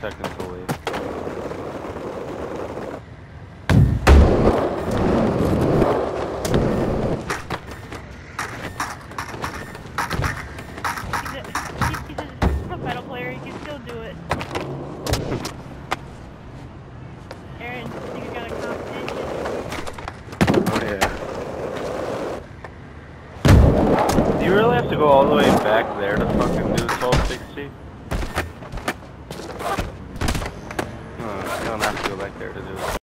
technical lead. He's a, he's a professional player. He can still do you got a competition. Oh yeah. Do you really have to go all the way back there to fucking do don't have to go back there to do it.